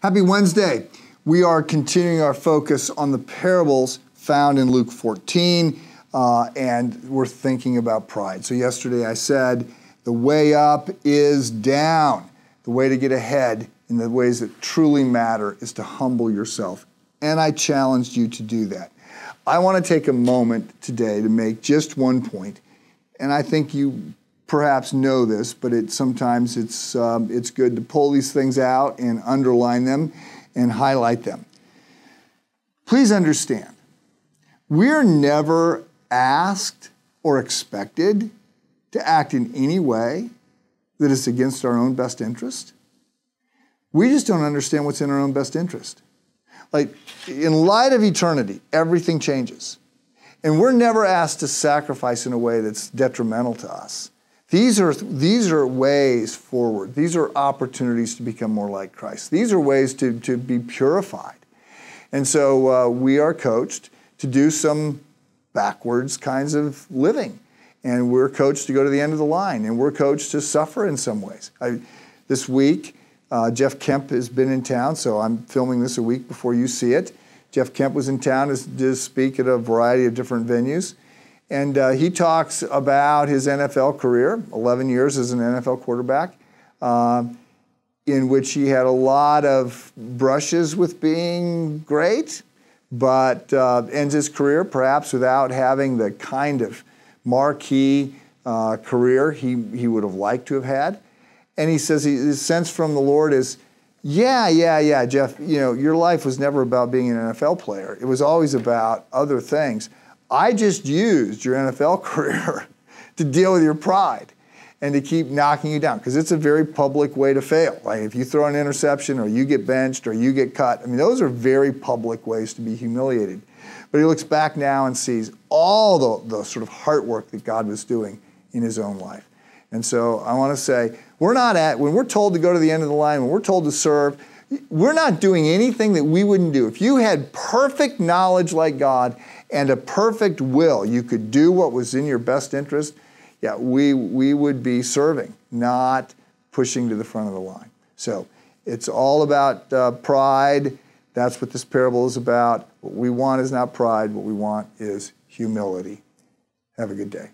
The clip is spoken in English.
Happy Wednesday. We are continuing our focus on the parables found in Luke 14, uh, and we're thinking about pride. So, yesterday I said the way up is down. The way to get ahead in the ways that truly matter is to humble yourself. And I challenged you to do that. I want to take a moment today to make just one point, and I think you perhaps know this, but it, sometimes it's, um, it's good to pull these things out and underline them and highlight them. Please understand, we're never asked or expected to act in any way that is against our own best interest. We just don't understand what's in our own best interest. Like, in light of eternity, everything changes. And we're never asked to sacrifice in a way that's detrimental to us. These are, these are ways forward. These are opportunities to become more like Christ. These are ways to, to be purified. And so uh, we are coached to do some backwards kinds of living. And we're coached to go to the end of the line. And we're coached to suffer in some ways. I, this week, uh, Jeff Kemp has been in town, so I'm filming this a week before you see it. Jeff Kemp was in town to, to speak at a variety of different venues. And uh, he talks about his NFL career, 11 years as an NFL quarterback, uh, in which he had a lot of brushes with being great, but uh, ends his career perhaps without having the kind of marquee uh, career he, he would have liked to have had. And he says he, his sense from the Lord is, yeah, yeah, yeah, Jeff, you know, your life was never about being an NFL player. It was always about other things. I just used your NFL career to deal with your pride and to keep knocking you down because it's a very public way to fail. Like if you throw an interception or you get benched or you get cut, I mean, those are very public ways to be humiliated. But he looks back now and sees all the, the sort of heart work that God was doing in his own life. And so I want to say, we're not at, when we're told to go to the end of the line, when we're told to serve, we're not doing anything that we wouldn't do. If you had perfect knowledge like God and a perfect will, you could do what was in your best interest, yeah, we, we would be serving, not pushing to the front of the line. So it's all about uh, pride. That's what this parable is about. What we want is not pride, what we want is humility. Have a good day.